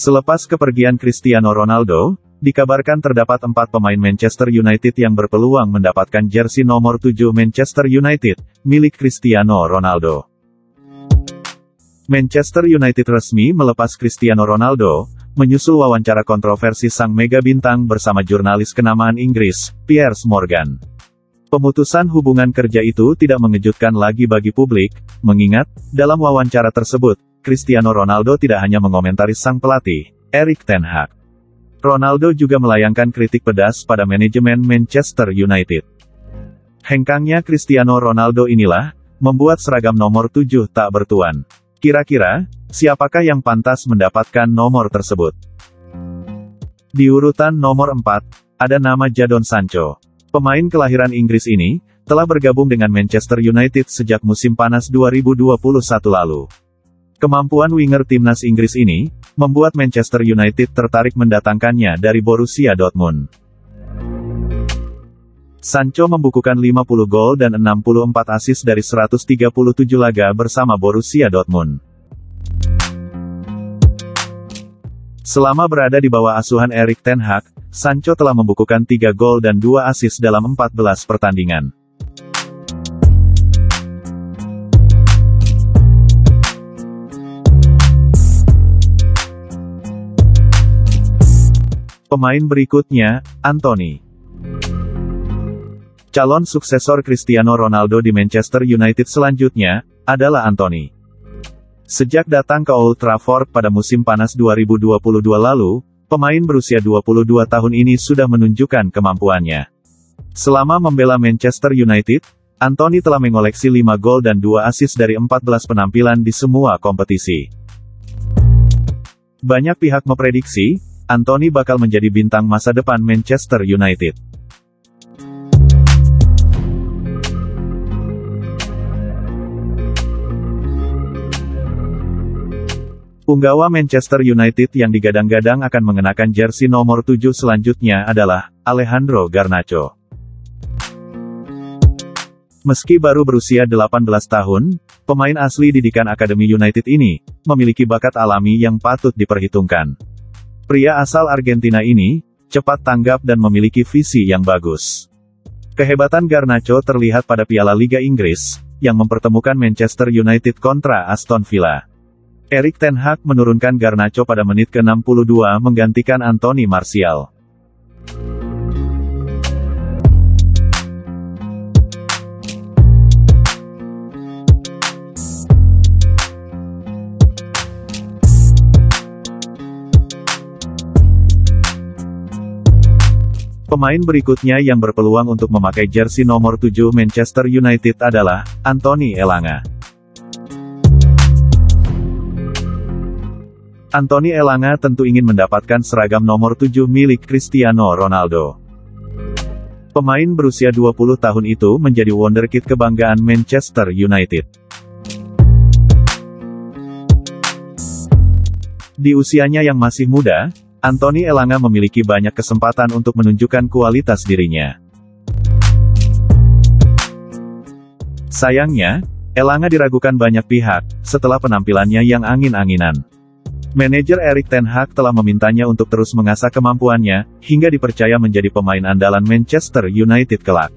Selepas kepergian Cristiano Ronaldo, dikabarkan terdapat empat pemain Manchester United yang berpeluang mendapatkan jersey nomor 7 Manchester United, milik Cristiano Ronaldo. Manchester United resmi melepas Cristiano Ronaldo, menyusul wawancara kontroversi sang mega bintang bersama jurnalis kenamaan Inggris, Piers Morgan. Pemutusan hubungan kerja itu tidak mengejutkan lagi bagi publik, mengingat, dalam wawancara tersebut, Cristiano Ronaldo tidak hanya mengomentari sang pelatih, Erik Ten Hag. Ronaldo juga melayangkan kritik pedas pada manajemen Manchester United. Hengkangnya Cristiano Ronaldo inilah, membuat seragam nomor 7 tak bertuan. Kira-kira, siapakah yang pantas mendapatkan nomor tersebut? Di urutan nomor 4, ada nama Jadon Sancho. Pemain kelahiran Inggris ini, telah bergabung dengan Manchester United sejak musim panas 2021 lalu. Kemampuan winger timnas Inggris ini, membuat Manchester United tertarik mendatangkannya dari Borussia Dortmund. Sancho membukukan 50 gol dan 64 asis dari 137 laga bersama Borussia Dortmund. Selama berada di bawah asuhan Erik Ten Hag, Sancho telah membukukan 3 gol dan 2 asis dalam 14 pertandingan. Pemain berikutnya, Anthony. Calon suksesor Cristiano Ronaldo di Manchester United selanjutnya, adalah Anthony. Sejak datang ke Old Trafford pada musim panas 2022 lalu, pemain berusia 22 tahun ini sudah menunjukkan kemampuannya. Selama membela Manchester United, Anthony telah mengoleksi 5 gol dan 2 assist dari 14 penampilan di semua kompetisi. Banyak pihak memprediksi, Anthony bakal menjadi bintang masa depan Manchester United. Punggawa Manchester United yang digadang-gadang akan mengenakan jersey nomor 7 selanjutnya adalah Alejandro Garnacho. Meski baru berusia 18 tahun, pemain asli didikan Akademi United ini memiliki bakat alami yang patut diperhitungkan. Pria asal Argentina ini, cepat tanggap dan memiliki visi yang bagus. Kehebatan Garnacho terlihat pada Piala Liga Inggris, yang mempertemukan Manchester United kontra Aston Villa. Erik Ten Hag menurunkan Garnacho pada menit ke-62 menggantikan Anthony Martial. Pemain berikutnya yang berpeluang untuk memakai jersey nomor 7 Manchester United adalah Anthony Elanga. Anthony Elanga tentu ingin mendapatkan seragam nomor 7 milik Cristiano Ronaldo. Pemain berusia 20 tahun itu menjadi wonderkid kebanggaan Manchester United. Di usianya yang masih muda, Anthony Elanga memiliki banyak kesempatan untuk menunjukkan kualitas dirinya. Sayangnya, Elanga diragukan banyak pihak, setelah penampilannya yang angin-anginan. Manajer Erik Ten Hag telah memintanya untuk terus mengasah kemampuannya, hingga dipercaya menjadi pemain andalan Manchester United kelak.